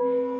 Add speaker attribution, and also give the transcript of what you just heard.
Speaker 1: you